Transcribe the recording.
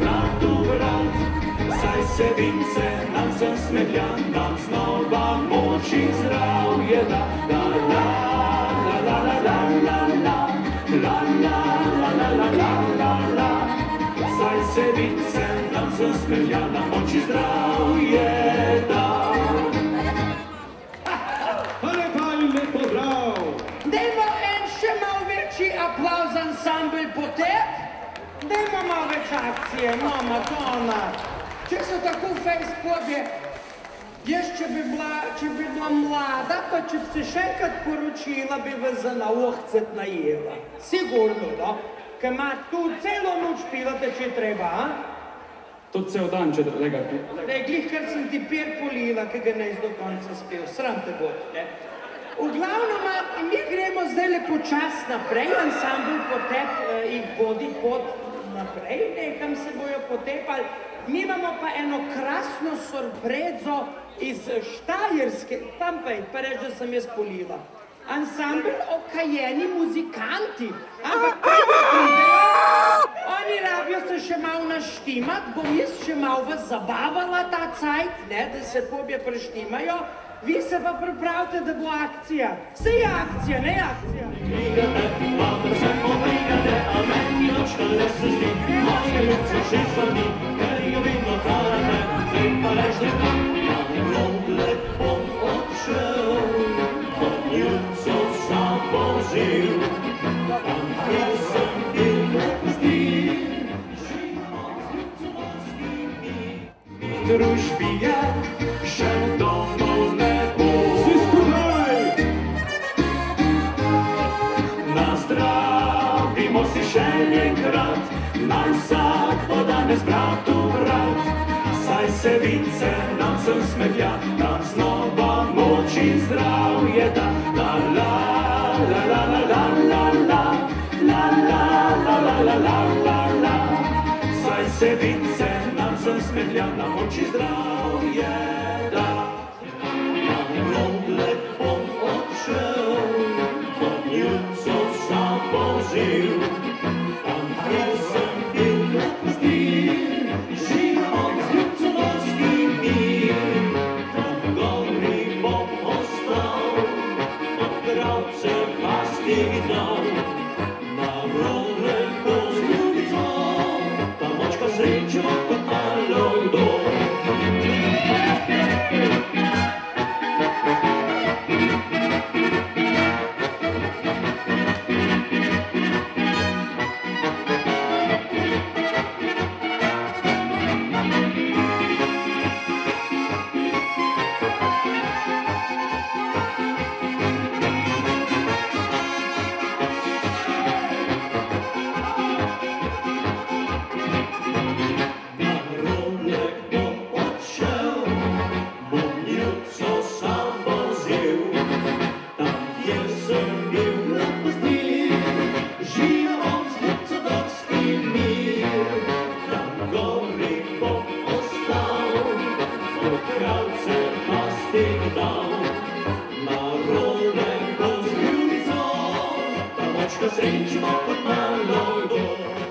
bratu brat. Saj se vince nam zasmehlja, nam znova moč in zdravje da. La la la la la la la la, la la la la la la la la. Saj se vince nam zasmehlja, nam moč in zdravje Dajmo malo več akcije, no, Madonna. Če so tako fejs podje, jaz, če bi bila, če bi bila mlada, pa če bi se še enkrat poročila, bi vas za na ohcet najela. Sigurno, no? Ker ima tu celo noč pilate, če je treba, a? To cel dan, če tega Rekli, ker sem ti pir polila, ki ga ne do konca spel, sram te bo. Ne? V glavnem, a, mi gremo zdaj lepo čas naprej, ansambl potep eh, jih vodi pot naprej, nekam se bojo potepali. Mi imamo pa eno krasno sorprezo iz Štajerske, tam pa je, pa reč, da sem jaz polila. Ansambl okajeni muzikanti, ampak Oni rabijo se še malo naštimat, bom jaz še malo vas zabavala ta cajt, ne, da se pobje preštimajo. Vi se pa pripravite, da bo akcija. Vse je akcija, ne akcija. Družbi je še domov ne bo. Vsi skupaj! Nazdravimo si še enkrat, naj vsak podane z bratu brat. Saj se vince nam sem smehlja, nam znova moč in zdravje da. La la la la la la la la, la la la la la la la la. Saj se vince smedlja na oči zdravje da. Ja, oblek bom odšel. Paczka z with my Lord. malogą.